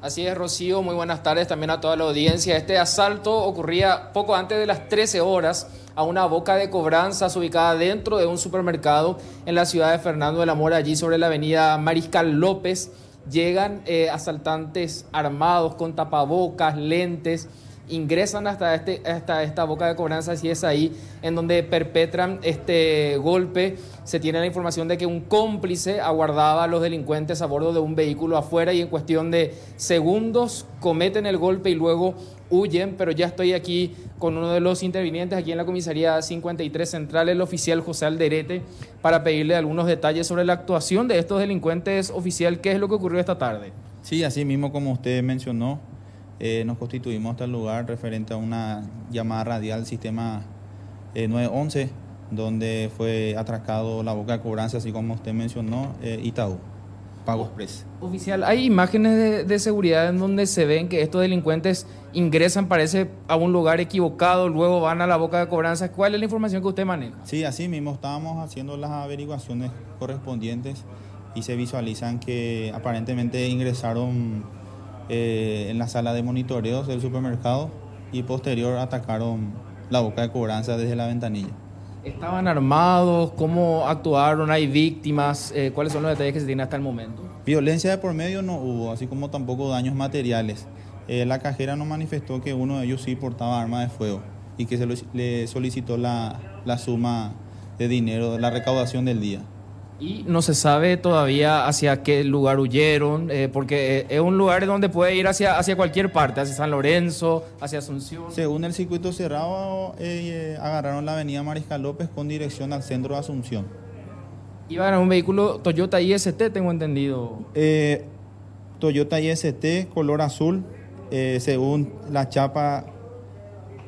Así es, Rocío. Muy buenas tardes también a toda la audiencia. Este asalto ocurría poco antes de las 13 horas a una boca de cobranzas ubicada dentro de un supermercado en la ciudad de Fernando de la Mora, allí sobre la avenida Mariscal López. Llegan eh, asaltantes armados con tapabocas, lentes ingresan hasta, este, hasta esta boca de cobranzas y es ahí en donde perpetran este golpe. Se tiene la información de que un cómplice aguardaba a los delincuentes a bordo de un vehículo afuera y en cuestión de segundos cometen el golpe y luego huyen, pero ya estoy aquí con uno de los intervinientes aquí en la comisaría 53 Central, el oficial José Alderete, para pedirle algunos detalles sobre la actuación de estos delincuentes oficial, qué es lo que ocurrió esta tarde. Sí, así mismo como usted mencionó, eh, nos constituimos hasta el lugar referente a una llamada radial sistema 911, eh, donde fue atracado la boca de cobranza, así como usted mencionó, eh, Itaú. Pagos Press. Oficial, hay imágenes de, seguridad en donde se ven que estos delincuentes ingresan, parece, a un lugar equivocado, luego van a la boca de cobranza. ¿Cuál es la información que usted maneja? Sí, así mismo estábamos haciendo las averiguaciones correspondientes y se visualizan que aparentemente ingresaron eh, en la sala de monitoreos del supermercado y posterior atacaron la boca de cobranza desde la ventanilla. ¿Estaban armados? ¿Cómo actuaron? ¿Hay víctimas? Eh, ¿Cuáles son los detalles que se tienen hasta el momento? Violencia de por medio no hubo, así como tampoco daños materiales. Eh, la cajera nos manifestó que uno de ellos sí portaba arma de fuego y que se le solicitó la, la suma de dinero, la recaudación del día. Y no se sabe todavía hacia qué lugar huyeron, eh, porque eh, es un lugar donde puede ir hacia, hacia cualquier parte, hacia San Lorenzo, hacia Asunción. Según el circuito cerrado, eh, agarraron la avenida Mariscal López con dirección al centro de Asunción. Iban en un vehículo Toyota IST, tengo entendido. Toyota IST, color azul, según la chapa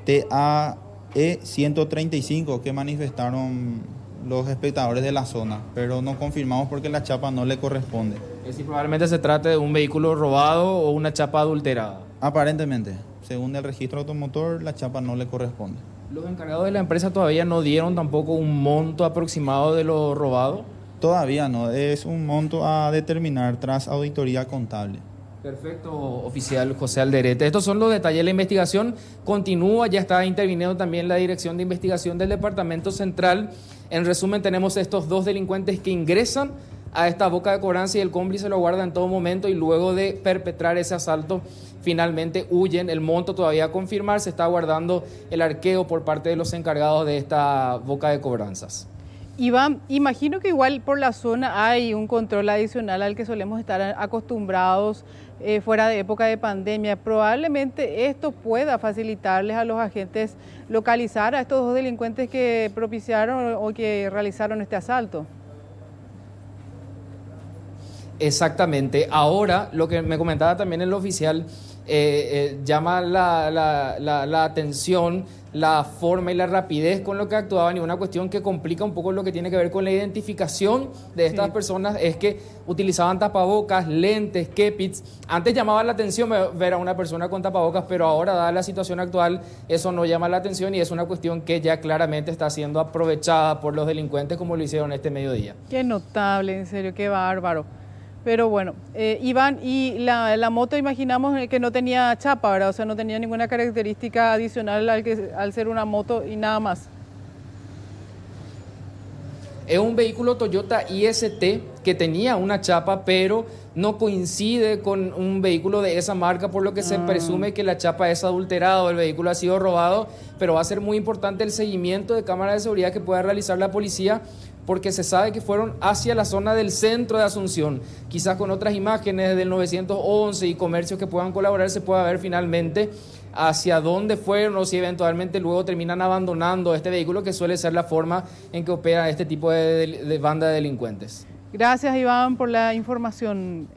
TAE 135 que manifestaron los espectadores de la zona, pero no confirmamos porque la chapa no le corresponde. Es decir, probablemente se trate de un vehículo robado o una chapa adulterada. Aparentemente, según el registro automotor, la chapa no le corresponde. ¿Los encargados de la empresa todavía no dieron tampoco un monto aproximado de lo robado? Todavía no, es un monto a determinar tras auditoría contable. Perfecto, oficial José Alderete. Estos son los detalles. La investigación continúa, ya está interviniendo también la Dirección de Investigación del Departamento Central. En resumen, tenemos estos dos delincuentes que ingresan a esta boca de cobranza y el cómplice lo guarda en todo momento y luego de perpetrar ese asalto finalmente huyen. El monto todavía a confirmar, se está guardando el arqueo por parte de los encargados de esta boca de cobranzas. Iván, imagino que igual por la zona hay un control adicional al que solemos estar acostumbrados eh, fuera de época de pandemia. Probablemente esto pueda facilitarles a los agentes localizar a estos dos delincuentes que propiciaron o que realizaron este asalto. Exactamente. Ahora, lo que me comentaba también el oficial, eh, eh, llama la, la, atención la forma y la rapidez con lo que actuaban y una cuestión que complica un poco lo que tiene que ver con la identificación de estas personas es que utilizaban tapabocas, lentes, kepits. Antes llamaba la atención ver a una persona con tapabocas, pero ahora, dada la situación actual, eso no llama la atención y es una cuestión que ya claramente está siendo aprovechada por los delincuentes como lo hicieron este mediodía. Qué notable, en serio, qué bárbaro. Pero bueno, eh, Iván, y la, moto imaginamos que no tenía chapa, ¿verdad? O sea, no tenía ninguna característica adicional al, que, al ser una moto y nada más. Es un vehículo Toyota IST que tenía una chapa, pero no coincide con un vehículo de esa marca, por lo que se ah. presume que la chapa es adulterada o el vehículo ha sido robado, pero va a ser muy importante el seguimiento de cámaras de seguridad que pueda realizar la policía porque se sabe que fueron hacia la zona del centro de Asunción. Quizás con otras imágenes del 911 y comercios que puedan colaborar se pueda ver finalmente hacia dónde fueron o si eventualmente luego terminan abandonando este vehículo, que suele ser la forma en que opera este tipo de, de banda de delincuentes. Gracias, Iván, por la información.